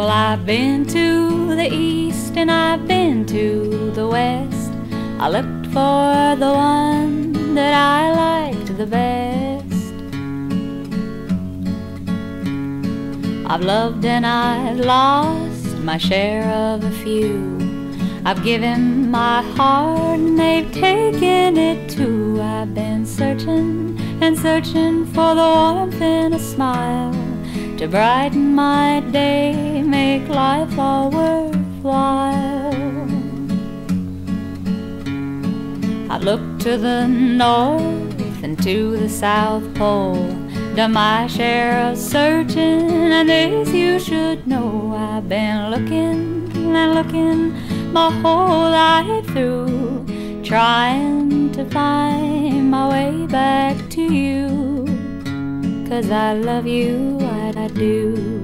Well, I've been to the east and I've been to the west. I looked for the one that I liked the best. I've loved and I've lost my share of a few. I've given my heart and they've taken it too. I've been searching and searching for the warmth in a smile to brighten my day, make life all worthwhile. I look to the north and to the south pole done my share of searching, and this you should know. I've been looking and looking my whole life through, trying to find my way back to you. Cause I love you, what I do.